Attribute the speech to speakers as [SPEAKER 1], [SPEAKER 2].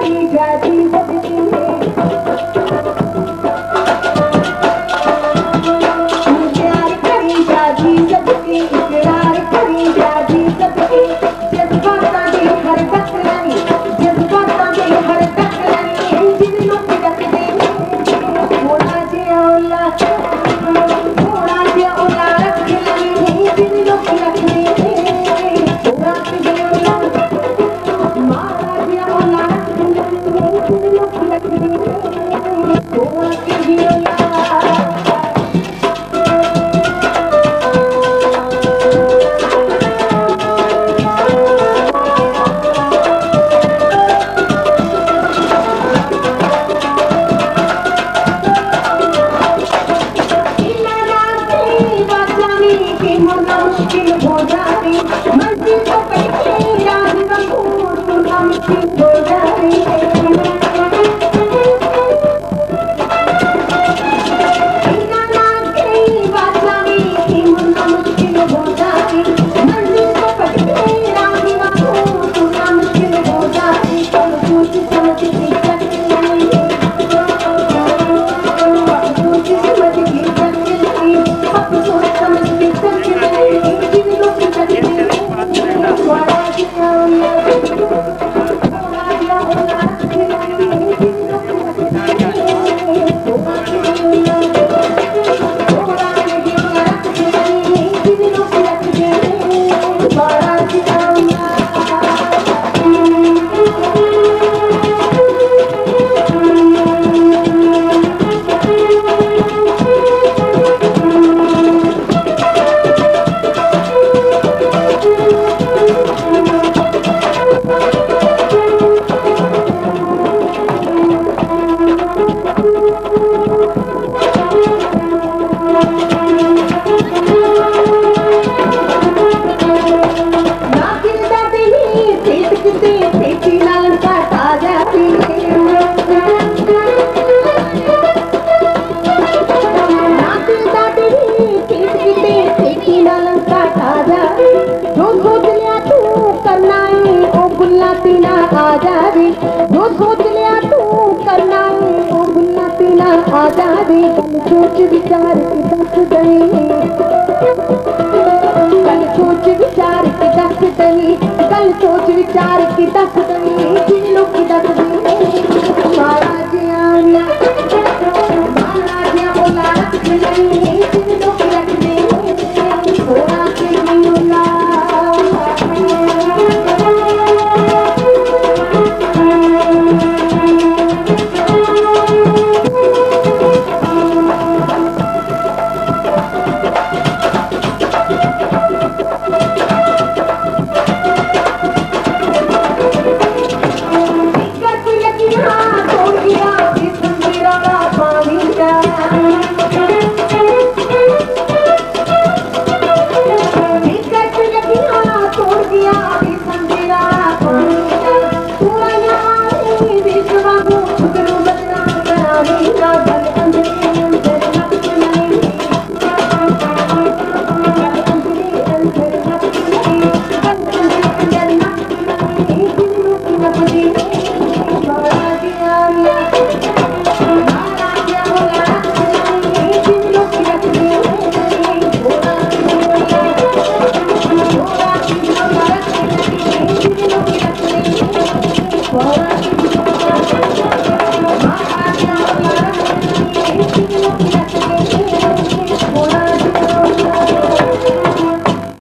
[SPEAKER 1] Tiga. आज़ादी जो सोच लिया तू करना है वो बुला पीना आज़ादी सोच विचार गई चोच विचार की तकदम